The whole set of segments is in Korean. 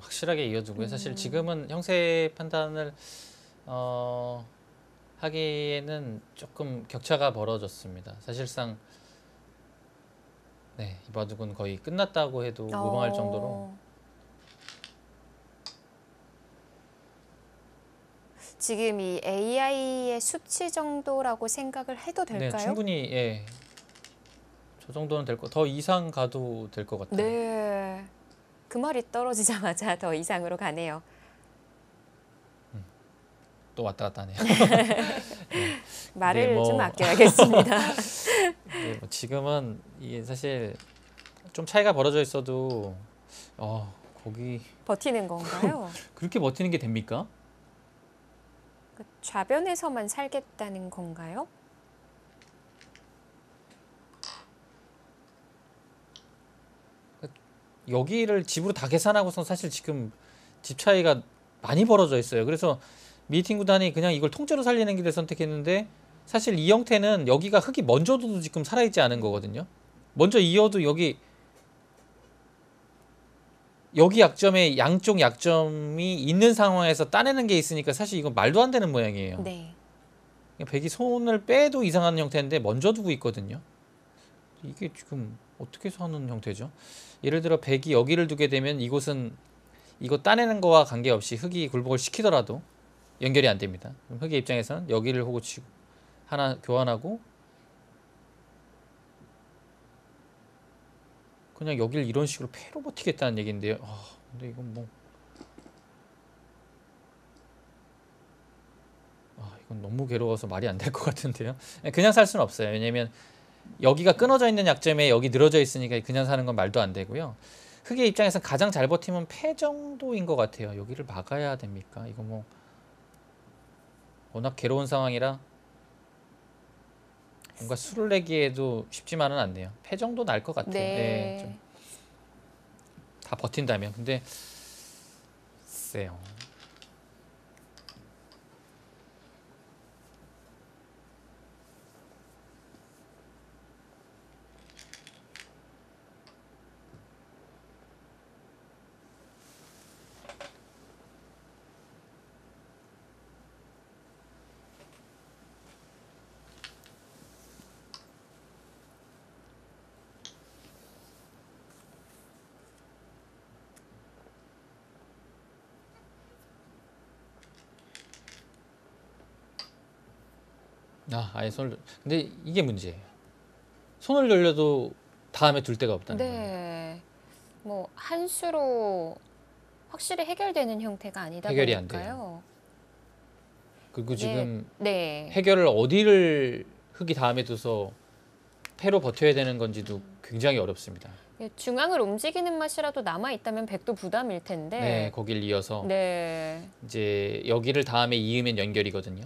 확실하게 이어두고요. 사실 음. 지금은 형세 판단을 어, 하기에는 조금 격차가 벌어졌습니다. 사실상 네, 이 바둑은 거의 끝났다고 해도 무방할 정도로 어. 지금 이 AI의 수치 정도라고 생각을 해도 네, 될까요? 충분히 예. 저 정도는 될 거. 더 이상 가도 될 것 같아요. 네. 그 말이 떨어지자마자 더 이상으로 가네요. 또 왔다 갔다 하네요. 말을 네, 뭐. 좀 아껴야겠습니다. 네, 뭐 지금은 이게 사실 좀 차이가 벌어져 있어도 어, 거기 버티는 건가요? 그렇게 버티는 게 됩니까? 그 좌변에서만 살겠다는 건가요? 여기를 집으로 다 계산하고서 사실 지금 집 차이가 많이 벌어져 있어요. 그래서 미팅 구단이 그냥 이걸 통째로 살리는 길을 선택했는데 사실 이 형태는 여기가 흙이 먼저 둬도 지금 살아있지 않은 거거든요. 먼저 이어도 여기 여기 약점에 양쪽 약점이 있는 상황에서 따내는 게 있으니까 사실 이건 말도 안 되는 모양이에요. 네. 백이 손을 빼도 이상한 형태인데 먼저 두고 있거든요. 이게 지금 어떻게 해서 하는 형태죠? 예를 들어 백이 여기를 두게 되면 이곳은 이거 따내는 거와 관계없이 흙이 굴복을 시키더라도 연결이 안 됩니다. 흙의 입장에서는 여기를 호구 치고 하나 교환하고 그냥 여기를 이런 식으로 패로 버티겠다는 얘기인데요. 아, 근데 이건 뭐 아, 이건 너무 괴로워서 말이 안 될 것 같은데요. 그냥 살 수는 없어요. 왜냐면 여기가 끊어져 있는 약점에 여기 늘어져 있으니까 그냥 사는 건 말도 안 되고요. 흑의 입장에서 가장 잘 버티면 패 정도인 것 같아요. 여기를 막아야 됩니까? 이거 뭐 워낙 괴로운 상황이라 뭔가 수를 내기에도 쉽지만은 않네요. 패 정도 날 것 같아요. 네. 좀. 다 버틴다면 근데 글쎄요. 아, 아예 손을 근데 이게 문제예요. 손을 돌려도 다음에 둘 데가 없다는 거예요. 네. 뭐 한수로 확실히 해결되는 형태가 아니다 해결이 안 보니까요. 그리고 네. 지금 네. 해결을 어디를 흙이 다음에 둬서 패로 버텨야 되는 건지도 굉장히 어렵습니다. 예, 중앙을 움직이는 맛이라도 남아 있다면 백도 부담일 텐데. 네, 거길 이어서 네. 이제 여기를 다음에 이으면 연결이거든요.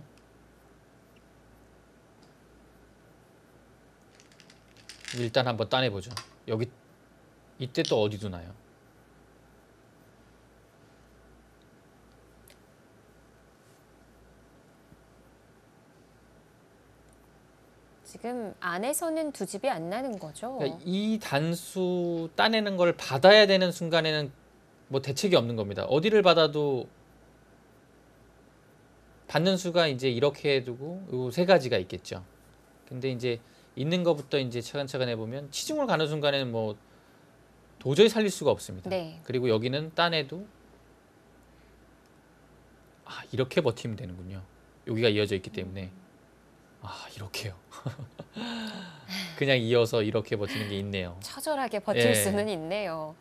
일단 한번 따내 보죠. 여기 이때 또 어디 두나요? 지금 안에서는 두 집이 안 나는 거죠. 그러니까 이 단수 따내는 걸 받아야 되는 순간에는 뭐 대책이 없는 겁니다. 어디를 받아도 받는 수가 이제 이렇게 두고 요 세 가지가 있겠죠. 근데 이제 있는 것부터 이제 차근차근 해보면 치중을 가는 순간에는 뭐 도저히 살릴 수가 없습니다. 네. 그리고 여기는 따내도 아 이렇게 버티면 되는군요. 여기가 이어져 있기 때문에 아 이렇게요. 그냥 이어서 이렇게 버티는 게 있네요. 처절하게 버틸 예. 수는 있네요.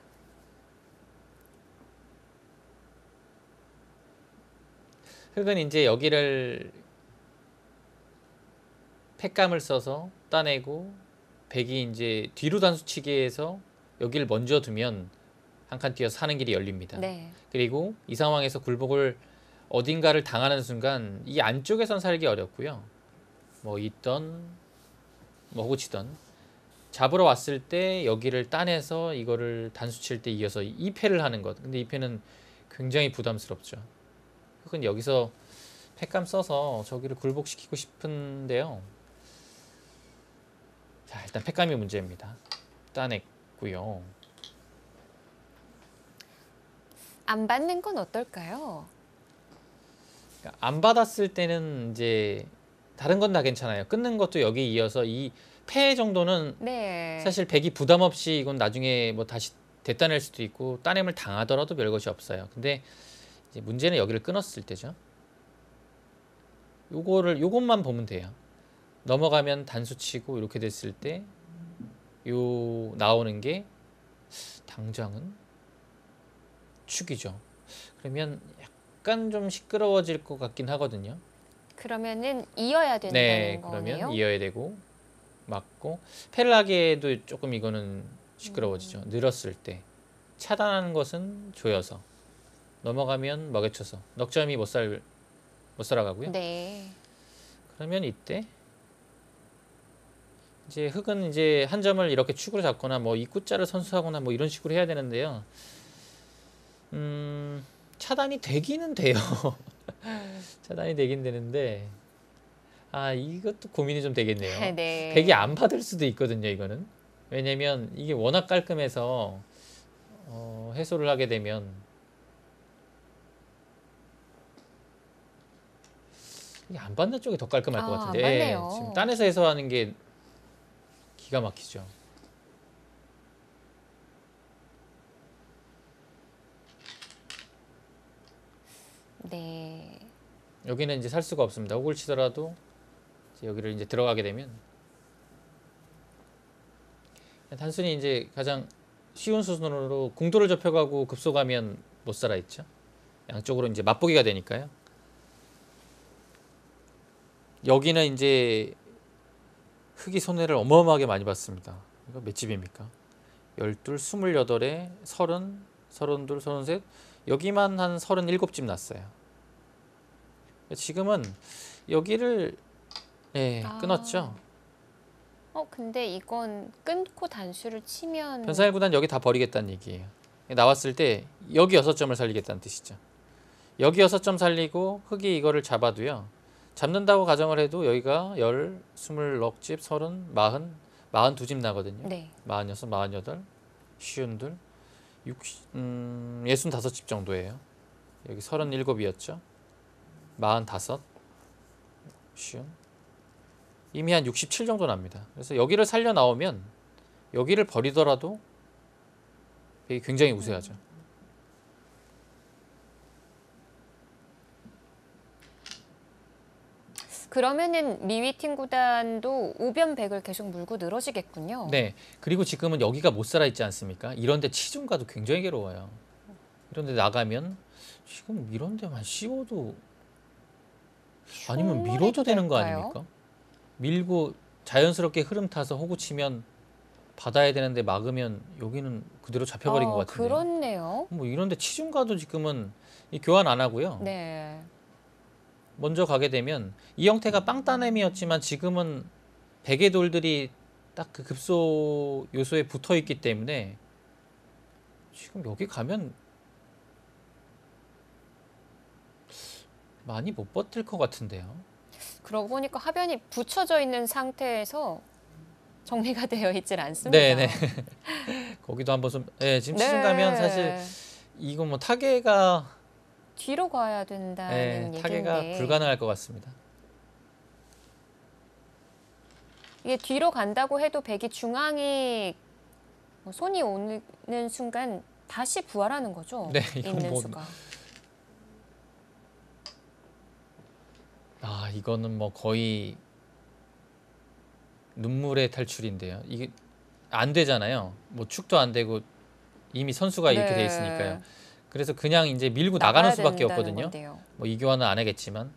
흙은 이제 여기를 팩감을 써서 따내고 백이 이제 뒤로 단수치기해서 여기를 먼저 두면 한 칸 뛰어서 사는 길이 열립니다. 네. 그리고 이 상황에서 굴복을 어딘가를 당하는 순간 이 안쪽에선 살기 어렵고요. 뭐 있던 뭐 호구치던 잡으러 왔을 때 여기를 따내서 이거를 단수 칠 때 이어서 이 패를 하는 것. 근데 이 패는 굉장히 부담스럽죠. 흙은 여기서 팩감 써서 저기를 굴복시키고 싶은데요. 자 일단 팩감이 문제입니다. 따냈고요. 안 받는 건 어떨까요? 그러니까 안 받았을 때는 이제 다른 건 다 괜찮아요. 끊는 것도 여기 이어서 이폐 정도는 네. 사실 백이 부담 없이 이건 나중에 뭐 다시 됐다낼 수도 있고 따냄을 당하더라도 별 것이 없어요. 근데 이제 문제는 여기를 끊었을 때죠. 요거를 요것만 보면 돼요. 넘어가면 단수 치고 이렇게 됐을 때 요 나오는 게 당장은 축이죠. 그러면 약간 좀 시끄러워질 것 같긴 하거든요. 그러면은 이어야 된다는 네, 거네요. 그러면 이어야 되고 맞고 하기에도 조금 이거는 시끄러워지죠. 음. 늘었을 때 차단하는 것은 조여서 넘어가면 먹여쳐서 넉점이 못 살 못 살아가고요. 네. 그러면 이때 이제 흑은 이제 한 점을 이렇게 축으로 잡거나 뭐 입구자를 선수하거나 뭐 이런 식으로 해야 되는데요. 음, 차단이 되기는 돼요. 차단이 되긴 되는데 아 이것도 고민이 좀 되겠네요. 네. 백이 안 받을 수도 있거든요. 이거는 왜냐면 이게 워낙 깔끔해서 어, 해소를 하게 되면 이게 안 받는 쪽이 더 깔끔할 것 아, 같은데 맞네요. 지금 딴에서 해소하는 게 기가 막히죠. 네. 여기는 이제 살 수가 없습니다. 혹을 치더라도 이제 여기를 이제 들어가게 되면 단순히 이제 가장 쉬운 수순으로 궁도를 접혀가고 급소가면 못 살아 있죠. 양쪽으로 이제 맛보기가 되니까요. 여기는 이제 흙이 손해를 어마어마하게 많이 봤습니다. 이거 몇 집입니까? 열둘, 스물여덟에 서른, 서른둘, 서른셋 여기만 한 서른일곱 집 났어요. 지금은 여기를 예, 아. 끊었죠. 어 근데 이건 끊고 단수를 치면 변사일 구단 여기 다 버리겠다는 얘기예요. 나왔을 때 여기 여섯 점을 살리겠다는 뜻이죠. 여기 여섯 점 살리고 흙이 이거를 잡아도요. 잡는다고 가정을 해도 여기가 열, 스물 넉 집, 서른, 마흔, 마흔 두 집 나거든요. 네. 마흔 여섯, 마흔 여덟, 쉬운 둘, 육십, 음, 예순 다섯 집 정도예요. 여기 서른 일곱이었죠. 마흔 다섯, 쉬운. 이미 한 67 정도 납니다. 그래서 여기를 살려 나오면 여기를 버리더라도 굉장히 우세하죠. 그러면은 미위팀 구단도 우변백을 계속 물고 늘어지겠군요. 네. 그리고 지금은 여기가 못 살아 있지 않습니까? 이런데 치중 가도 굉장히 괴로워요. 이런데 나가면 지금 이런 데만 씌워도 아니면 밀어도 되는 거? 아닙니까? 밀고 자연스럽게 흐름 타서 호구 치면 받아야 되는데 막으면 여기는 그대로 잡혀버린 어, 것 같은데. 그렇네요. 뭐 이런데 치중 가도 지금은 이 교환 안 하고요. 네. 먼저 가게 되면 이 형태가 빵 따냄이었지만 지금은 베개 돌들이 딱 그 급소 요소에 붙어 있기 때문에 지금 여기 가면 많이 못 버틸 것 같은데요. 그러고 보니까 하변이 붙여져 있는 상태에서 정리가 되어 있질 않습니다. 네네. 거기도 한번 좀, 네, 지금 치중 가면 사실 이거 뭐 타개가 뒤로 가야 된다는 네, 얘기인데 타개가 불가능할 것 같습니다. 이게 뒤로 간다고 해도 백이 중앙이 뭐 손이 오는 순간 다시 부활하는 거죠. 네, 이건 있는 뭐- 수가. 아 이거는 뭐 거의 눈물의 탈출인데요. 이게 안 되잖아요. 뭐 축도 안 되고 이미 선수가 이렇게 돼 네. 있으니까요. 그래서 그냥 이제 밀고 나가는 수밖에 없거든요. 건데요. 뭐 이 교환은 안 하겠지만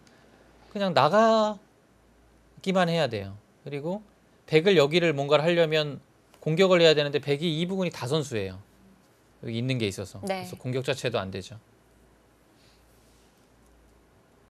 그냥 나가기만 해야 돼요. 그리고 백을 여기를 뭔가를 하려면 공격을 해야 되는데 백이 이 부분이 다 선수예요. 여기 있는 게 있어서 네. 그래서 공격 자체도 안 되죠.